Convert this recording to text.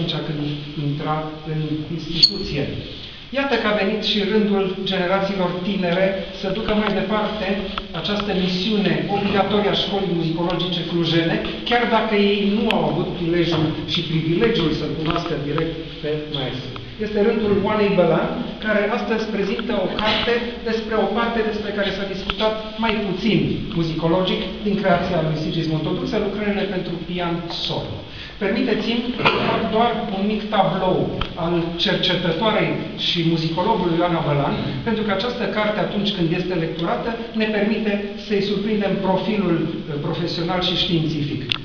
atunci când intra în instituție. Iată că a venit și rândul generațiilor tinere să ducă mai departe această misiune obligatorie a școlii muzicologice clujene, chiar dacă ei nu au avut prilejul și privilegiul să cunoască direct pe maestru. Este rândul Oanei Bălan, care astăzi prezintă o carte despre o parte despre care s-a discutat mai puțin muzicologic din creația lui Sigis Montodruță, lucrările pentru pian solo. Permiteți-mi fac doar un mic tablou al cercetătoarei și muzicologului Ioana Bălan, pentru că această carte, atunci când este lecturată, ne permite să-i surprindem profilul eh, profesional și științific.